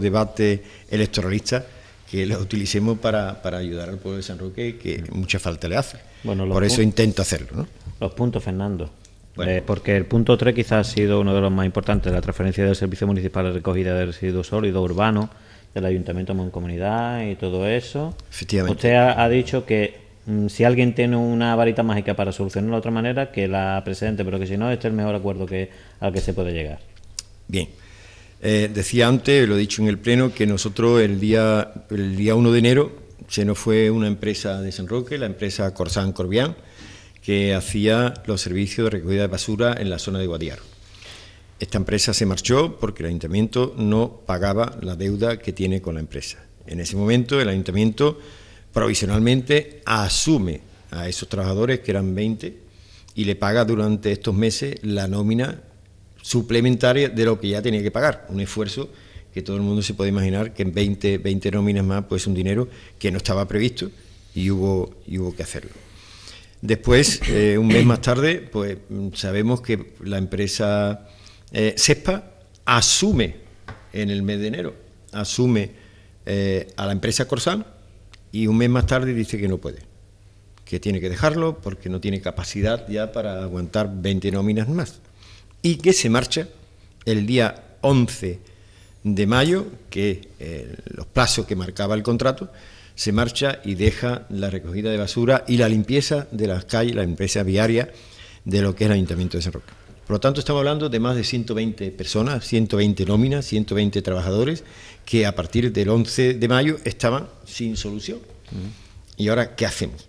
debate electoralista que los utilicemos para, para, ayudar al pueblo de San Roque, que mucha falta le hace. Bueno, Por eso intento hacerlo. ¿no? Los puntos, Fernando. Eh, porque el punto 3 quizás ha sido uno de los más importantes, la transferencia del Servicio Municipal de Recogida de Residuos Sólidos Urbanos, del Ayuntamiento de Comunidad y todo eso. Efectivamente. Usted ha, dicho que mm, si alguien tiene una varita mágica para solucionarlo de otra manera, que la presente, pero que si no, este es el mejor acuerdo que, al que se puede llegar. Bien. Eh, decía antes, lo he dicho en el Pleno, que nosotros el día, el día 1 de enero se nos fue una empresa de San Roque, la empresa Corsán Corbián, que hacía los servicios de recogida de basura en la zona de Guadiaro. Esta empresa se marchó porque el ayuntamiento no pagaba la deuda que tiene con la empresa. En ese momento el ayuntamiento provisionalmente asume a esos trabajadores, que eran 20, y le paga durante estos meses la nómina suplementaria de lo que ya tenía que pagar. Un esfuerzo que todo el mundo se puede imaginar que en 20, 20 nóminas más, pues un dinero que no estaba previsto y hubo, y hubo que hacerlo. Después, eh, un mes más tarde, pues sabemos que la empresa eh, SESPA asume en el mes de enero, asume eh, a la empresa Corsán y un mes más tarde dice que no puede, que tiene que dejarlo porque no tiene capacidad ya para aguantar 20 nóminas más y que se marcha el día 11 de mayo, que eh, los plazos que marcaba el contrato, se marcha y deja la recogida de basura y la limpieza de las calles, la empresa viaria de lo que es el Ayuntamiento de San Roque. Por lo tanto, estamos hablando de más de 120 personas, 120 nóminas, 120 trabajadores que a partir del 11 de mayo estaban sin solución. ¿Y ahora qué hacemos?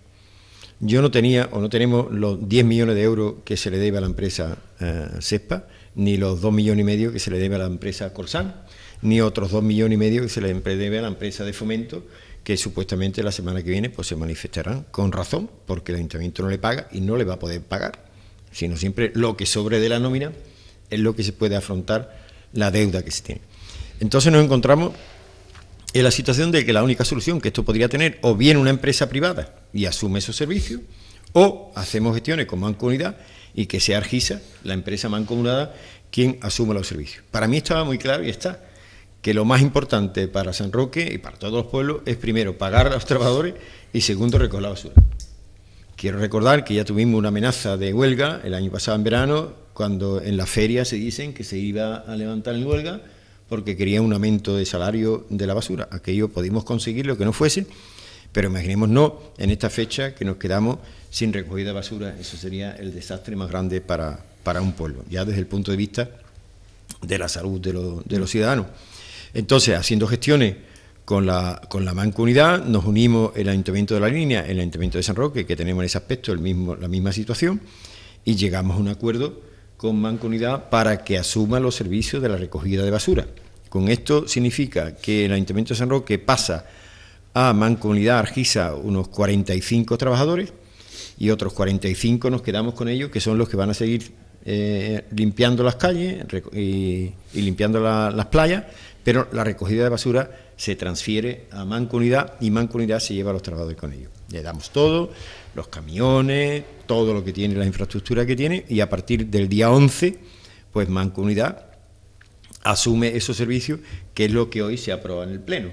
Yo no tenía o no tenemos los 10 millones de euros que se le debe a la empresa eh, SESPA, ni los 2 millones y medio que se le debe a la empresa Corsán, ni otros 2 millones y medio que se le debe a la empresa de fomento, que supuestamente la semana que viene pues se manifestarán con razón, porque el ayuntamiento no le paga y no le va a poder pagar, sino siempre lo que sobre de la nómina es lo que se puede afrontar la deuda que se tiene. Entonces nos encontramos en la situación de que la única solución que esto podría tener o bien una empresa privada y asume esos servicios, o hacemos gestiones con Mancomunidad y que sea Argisa, la empresa mancomunada, quien asuma los servicios. Para mí estaba muy claro y está que lo más importante para San Roque y para todos los pueblos es primero pagar a los trabajadores y segundo recoger la. Quiero recordar que ya tuvimos una amenaza de huelga el año pasado en verano, cuando en la feria se dicen que se iba a levantar en huelga porque quería un aumento de salario de la basura. Aquello pudimos conseguir lo que no fuese, pero imaginemos no en esta fecha que nos quedamos sin recogida de basura. Eso sería el desastre más grande para, para un pueblo, ya desde el punto de vista de la salud de, los ciudadanos. Entonces, haciendo gestiones con la, con la mancomunidad, nos unimos el Ayuntamiento de la Línea, el Ayuntamiento de San Roque, que tenemos en ese aspecto el mismo, la misma situación, y llegamos a un acuerdo con Mancomunidad para que asuma los servicios de la recogida de basura. Con esto significa que el Ayuntamiento de San Roque pasa a Mancomunidad Argisa unos 45 trabajadores y otros 45 nos quedamos con ellos, que son los que van a seguir eh, limpiando las calles y, limpiando las playas, pero la recogida de basura se transfiere a Mancomunidad y Mancomunidad se lleva a los trabajadores con ellos. Le damos todo, los camiones, todo lo que tiene, la infraestructura que tiene, y a partir del día 11, pues Mancomunidad asume esos servicios, que es lo que hoy se aprueba en el Pleno.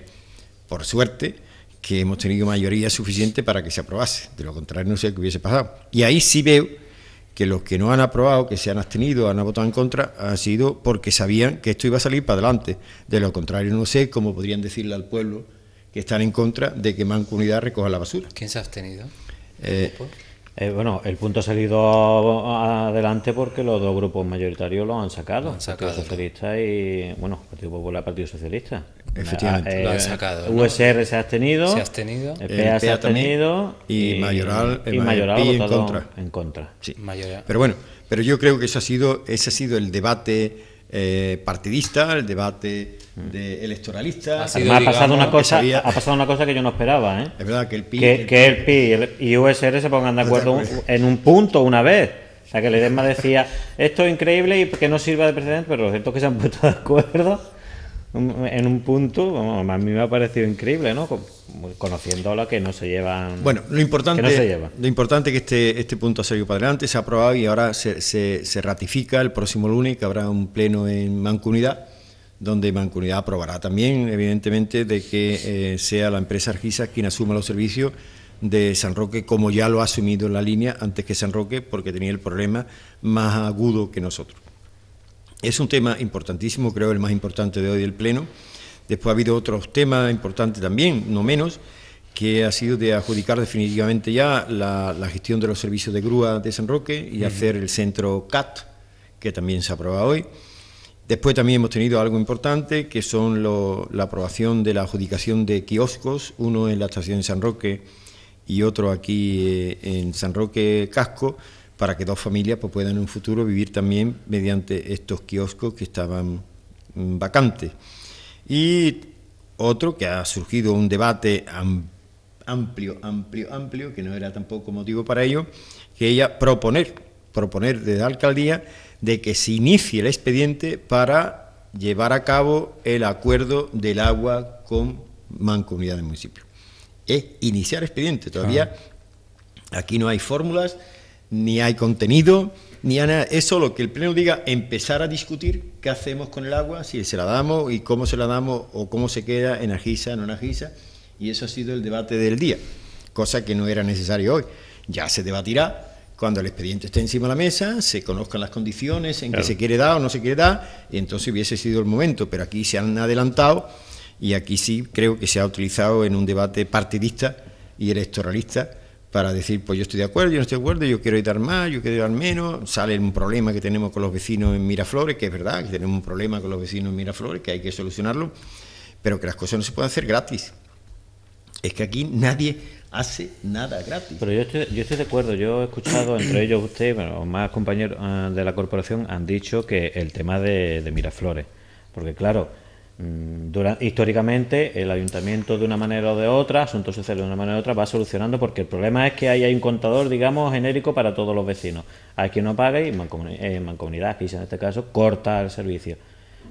Por suerte que hemos tenido mayoría suficiente para que se aprobase, de lo contrario no sé qué hubiese pasado. Y ahí sí veo que los que no han aprobado, que se han abstenido, han votado en contra, ha sido porque sabían que esto iba a salir para adelante. De lo contrario, no sé cómo podrían decirle al pueblo que están en contra de que Mancomunidad recoja la basura. ¿Quién se ha abstenido? Eh, eh, bueno, el punto ha salido adelante porque los dos grupos mayoritarios lo han sacado. el Partido Socialista y, bueno, Partido Popular, Partido Socialista. Efectivamente. Eh, lo han sacado. USR se ha abstenido. Se ha abstenido. El PA, se ha abstenido. Y, Mayoral, y Mayoral en contra. En contra. Sí. Pero bueno, pero yo creo que eso ha sido, ese ha sido el debate eh, partidista, el debate de electoralista. Ha, pasado una cosa, ha pasado una cosa que yo no esperaba. ¿eh? Es verdad que el PI, que, el PI, y USR se pongan de acuerdo en un punto una vez. O sea, que Ledesma decía, esto es increíble y que no sirva de precedente, pero lo cierto es que se han puesto de acuerdo en un punto, a mí me ha parecido increíble, ¿no? Conociendo la que no se llevan. Bueno, lo importante, que lo importante es que este, este punto ha salido para adelante, se ha aprobado y ahora se, se, ratifica el próximo lunes que habrá un pleno en Mancomunidad donde Mancomunidad aprobará también, evidentemente, de que eh, sea la empresa Argisa quien asuma los servicios de San Roque, como ya lo ha asumido en la línea antes que San Roque, porque tenía el problema más agudo que nosotros. Es un tema importantísimo, creo el más importante de hoy del Pleno. Después ha habido otros temas importantes también, no menos, que ha sido de adjudicar definitivamente ya la, gestión de los servicios de grúa de San Roque y hacer el centro CAT, que también se aprueba hoy. Después también hemos tenido algo importante, que son la aprobación de la adjudicación de kioscos, uno en la estación de San Roque y otro aquí eh, en San Roque Casco, para que dos familias pues, puedan en un futuro vivir también mediante estos kioscos que estaban mm, vacantes. Y otro que ha surgido un debate amplio, amplio, amplio, que no era tampoco motivo para ello, que ella proponer, proponer desde la alcaldía de que se inicie el expediente para llevar a cabo el acuerdo del agua con mancomunidad del municipio. Es iniciar expediente, todavía aquí no hay fórmulas, ni hay contenido, ni nada. Es solo que el Pleno diga empezar a discutir qué hacemos con el agua, si se la damos y cómo se la damos o cómo se queda en Agisa, no en Agisa, y eso ha sido el debate del día, cosa que no era necesario hoy. Ya se debatirá cuando el expediente esté encima de la mesa, se conozcan las condiciones en que se quiere dar o no se quiere dar, y entonces hubiese sido el momento, pero aquí se han adelantado y aquí sí creo que se ha utilizado en un debate partidista y electoralista para decir, pues yo estoy de acuerdo, yo no estoy de acuerdo, yo quiero dar más, yo quiero dar menos, sale un problema que tenemos con los vecinos en Miraflores, que es verdad, que tenemos un problema con los vecinos en Miraflores, que hay que solucionarlo, pero que las cosas no se pueden hacer gratis. Es que aquí nadie hace nada gratis. Pero yo estoy, yo estoy de acuerdo. Yo he escuchado, entre ellos usted, bueno, más compañeros eh, de la corporación, han dicho que el tema de, Miraflores. Porque, claro, mm, históricamente el ayuntamiento de una manera o de otra, asuntos sociales de una manera u otra, va solucionando porque el problema es que hay, hay un contador, digamos, genérico para todos los vecinos. Hay quien no pague y mancomunidad, eh, mancomunidad, en este caso, corta el servicio.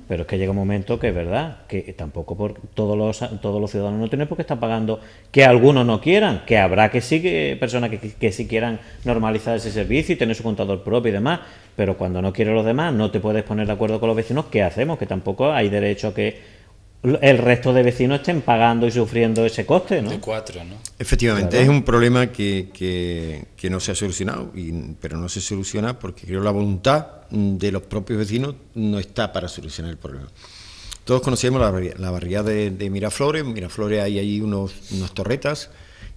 Pero es que llega un momento que es verdad, que tampoco por todos los todos los ciudadanos no tienen por qué estar pagando, que algunos no quieran, que habrá que sí que personas que, que, sí quieran normalizar ese servicio y tener su contador propio y demás, pero cuando no quieren los demás, no te puedes poner de acuerdo con los vecinos, ¿qué hacemos? Que tampoco hay derecho a que el resto de vecinos estén pagando y sufriendo ese coste, ¿no? De cuatro, ¿no? Efectivamente, es un problema que, que, no se ha solucionado, y, pero no se soluciona porque creo la voluntad de los propios vecinos no está para solucionar el problema. Todos conocemos la, la barriada de, Miraflores, en Miraflores hay ahí unos, unas torretas,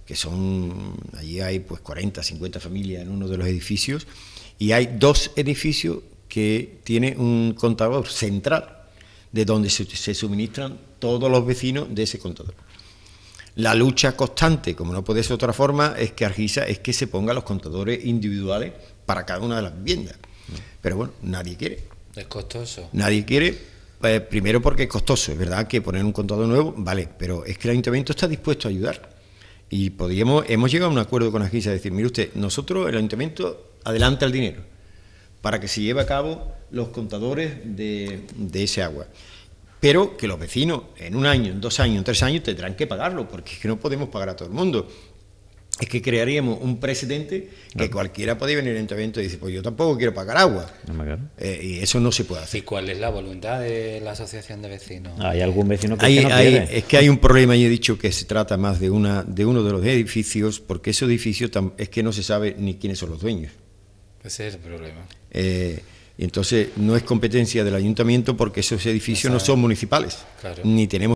que son, allí hay pues 40, 50 familias en uno de los edificios, y hay dos edificios que tienen un contador central de donde se, suministran todos los vecinos de ese contador. La lucha constante, como no puede ser de otra forma, es que Argisa es que se pongan los contadores individuales para cada una de las viviendas. Pero bueno, nadie quiere. Es costoso. Nadie quiere, pues, primero porque es costoso, es verdad que poner un contador nuevo, vale, pero es que el ayuntamiento está dispuesto a ayudar. Y podríamos, hemos llegado a un acuerdo con Argisa de decir, mire usted, nosotros, el ayuntamiento, adelanta el dinero para que se lleve a cabo los contadores de, ese agua. Pero que los vecinos en un año, en dos años, en tres años tendrán que pagarlo, porque es que no podemos pagar a todo el mundo. Es que crearíamos un precedente que cualquiera podría venir al ayuntamiento y decir, pues yo tampoco quiero pagar agua. Eh, y eso no se puede hacer. ¿Y cuál es la voluntad de la asociación de vecinos? ¿Hay algún vecino que, no quiere? Es que hay un problema y he dicho que se trata más de, una, de uno de los edificios, porque ese edificio es que no se sabe ni quiénes son los dueños. Ese es el problema. Eh, entonces no es competencia del ayuntamiento porque esos edificios no son municipales, ni tenemos